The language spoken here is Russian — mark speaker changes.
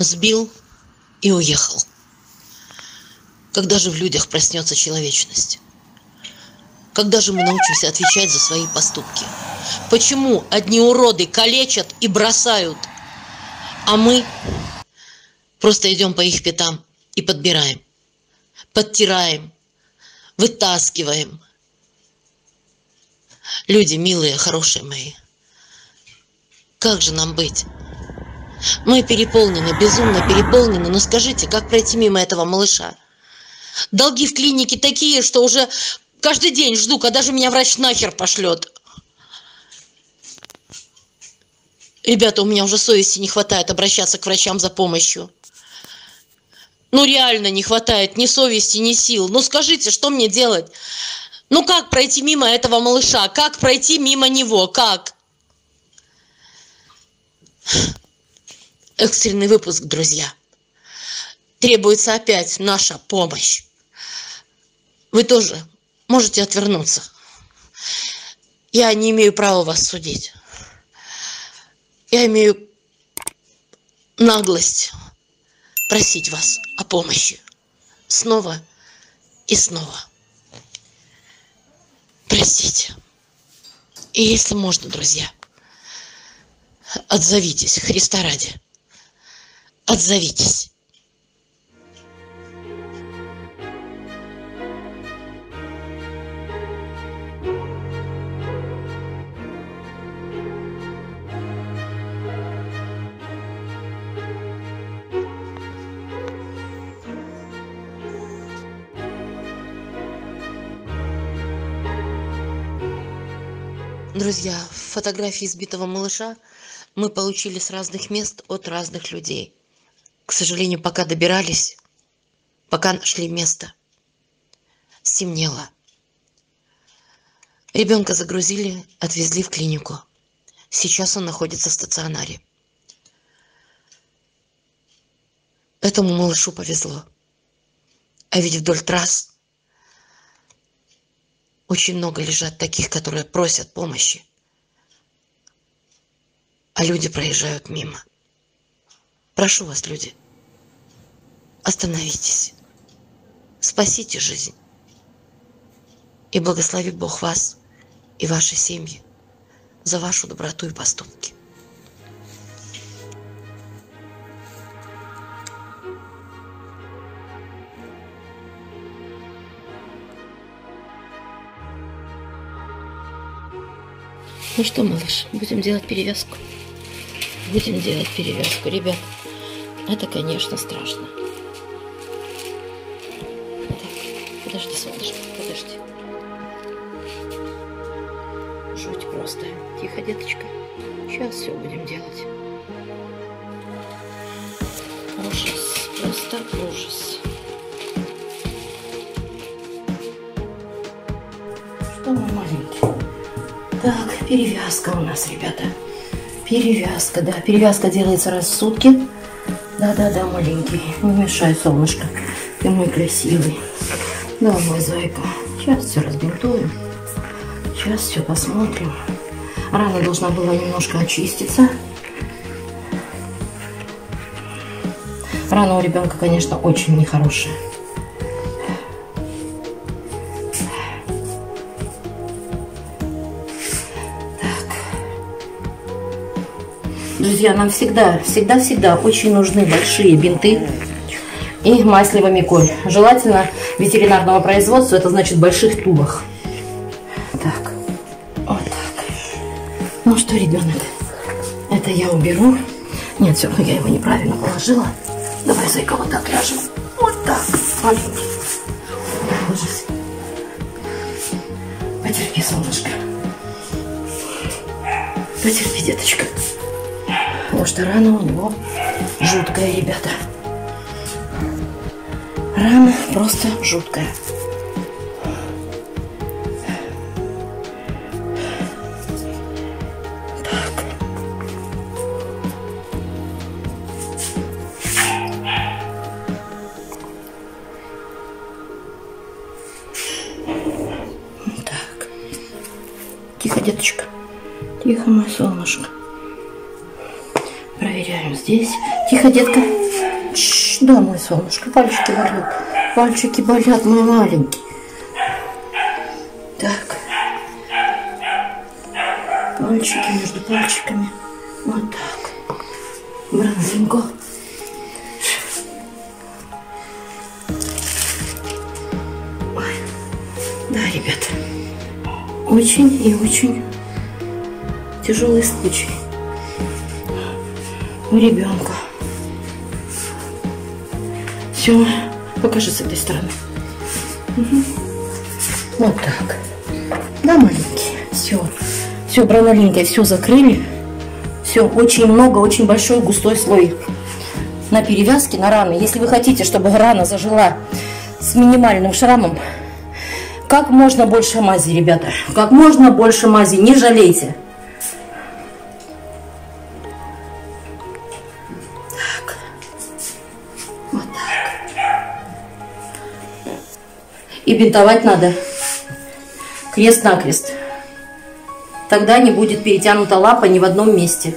Speaker 1: сбил и уехал. Когда же в людях проснется человечность? Когда же мы научимся отвечать за свои поступки? Почему одни уроды калечат и бросают, а мы просто идем по их пятам и подбираем, подтираем, вытаскиваем. Люди милые, хорошие мои, как же нам быть? Мы переполнены, безумно переполнены, но скажите, как пройти мимо этого малыша? Долги в клинике такие, что уже каждый день жду, когда же меня врач нахер пошлет. Ребята, у меня уже совести не хватает обращаться к врачам за помощью. Ну реально не хватает ни совести, ни сил. Ну скажите, что мне делать? Ну как пройти мимо этого малыша? Как пройти мимо него? Как? Экстренный выпуск, друзья. Требуется опять наша помощь. Вы тоже можете отвернуться. Я не имею права вас судить. Я имею наглость просить вас о помощи снова и снова. Простите. И если можно, друзья, отзовитесь, Христа ради. Отзовитесь. Друзья, фотографии избитого малыша мы получили с разных мест от разных людей. К сожалению, пока добирались, пока нашли место, стемнело. Ребенка загрузили, отвезли в клинику. Сейчас он находится в стационаре. Этому малышу повезло. А ведь вдоль трасс очень много лежат таких, которые просят помощи. А люди проезжают мимо. Прошу вас, люди, остановитесь. Спасите жизнь. И благослови Бог вас и ваши семьи за вашу доброту и поступки. Ну что, малыш, будем делать перевязку? Будем делать перевязку, ребят. Это, конечно, страшно. Подожди, солнышко, подожди. Жуть просто. Тихо, деточка. Сейчас все будем делать. Ужас, просто ужас. Что мы маленький? Так, перевязка у нас, ребята. Перевязка, да. Перевязка делается раз в сутки. Да-да-да, маленький. Не мешай, солнышко. Ты мой красивый. Да, мой зайка. Сейчас все разбинтуем. Сейчас все посмотрим. Рана должна была немножко очиститься. Рана у ребенка, конечно, очень нехорошая. Друзья, нам всегда, всегда-всегда очень нужны большие бинты и маслевый коль. Желательно ветеринарного производства, это значит в больших тубах. Так, вот так. Ну что, ребенок, это я уберу. Нет, все равно я его неправильно положила. Давай, зайка, вот так ляжем. Вот так, маленький. Потерпи, солнышко. Потерпи, деточка. Потому что рана у него жуткая, ребята. Рана просто жуткая. Так. Тихо, деточка. Тихо, мое солнышко. Проверяем здесь. Тихо, детка. Чш, да, мой солнышко, пальчики болят. Пальчики болят, мой маленький. Так. Пальчики между пальчиками. Вот так. Бронзинку. Ой. Да, ребята. Очень и очень тяжелый случай у ребенка. Все, покажи с этой стороны. Угу. Вот так. Да, маленький. Все. Все, браноленькое, все закрыли. Все, очень много, очень большой густой слой на перевязке, на раны. Если вы хотите, чтобы рана зажила с минимальным шрамом, как можно больше мази, ребята. Как можно больше мази, не жалейте. И бинтовать надо крест-накрест. Тогда не будет перетянута лапа ни в одном месте.